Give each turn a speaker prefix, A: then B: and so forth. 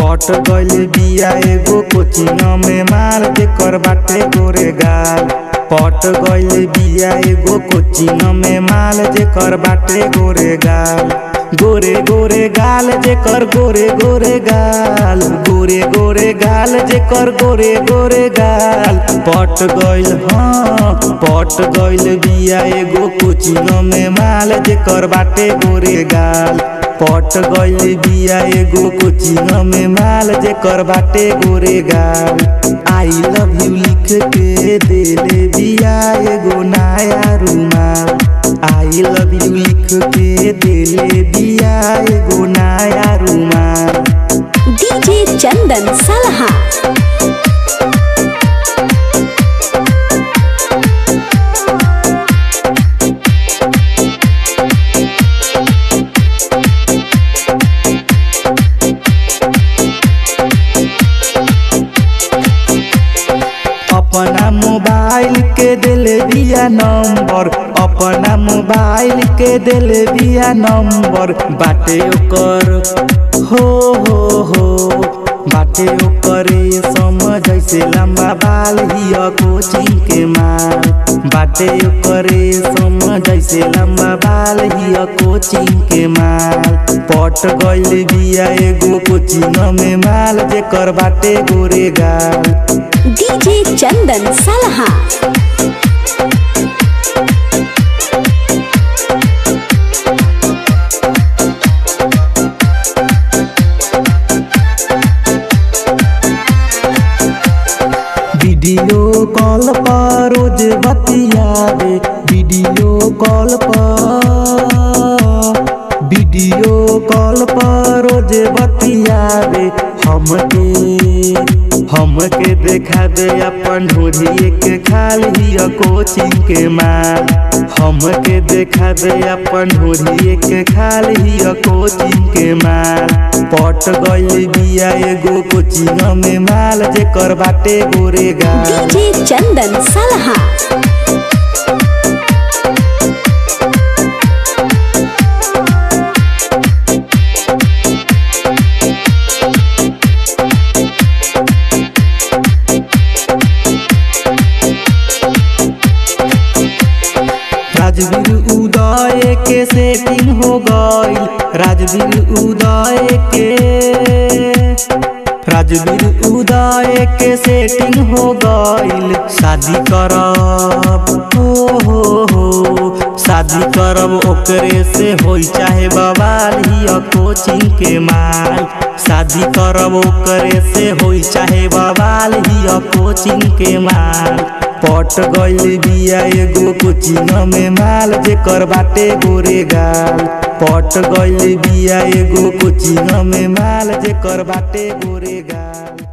A: पट गइल बिया एगो कोचिंग में मार जेकर बाटे गोरे गाल। पट गइल बिया एगो कोचिंग में माल जेकर बाटे गोरे गाल। गोरे गोरे गाल जेकर गोरे गोरे गाल, गोरे गोरे गाल जेकर गोरे गोरे गाल। पट गइल हाँ पट गइल बिया एगो कोचिंग में माल जेकर बाटे गोरे गाल। पट गइल बिया एगो कोचिंग में माल जेकर बाटे गोरे गाल। आई लव यू लिख के देले बिया एगो नया रुमाल। आई लव यू लिख के देले नया रुमाल
B: DJ Chandan Salaha.
A: अपना मोबाइल के दिल बिया नंबर अपना मोबाइल के दिल बिया नंबर। बाटे ओकर, हो हो हो। बाटे ओकरे समझ ऐसे लंबा बाल हिया कोचिंग के माल बाटे ओकरे समझ ऐसे लंबा बाल हिया कोचिंग के माल पट गइल बिया एगो कोचिंग में माल, जेकर बाटे गोरे गाल।
B: DJ Chandan Salaha.
A: कॉल पर रोज बतियावे वीडियो कॉल पर वीडियो कॉल पर रोज बतियावे हमके हमके देखा दे अपन ढूढ़िए के खाल हिया कोचिंग के माल हमके देखा दे अपन ढूढ़िए के खाल हिया कोचिंग के माल पट गई बिया एगो कोचिंग में माल जेकर बाटे गोरे गाल
B: सलाहा.
A: राजवीर उदय के सेटिंग हो गइल राजवीर उदय के, राजवीर उदय के सेटिंग हो गइल शादी करब हो हो। हो शादी करब, ओकरे से होई चाहे बवाल हिया कोचिंग के माल। शादी करब, ओकरे से होई चाहे बवाल हिया कोचिंग के माल। पट गइल बिया एगो कोचिंग में माल जेकर बाटे गोरे गाल। पट गइल बिया एगो कोचिंग में माल जेकर बाटे गोरे गाल।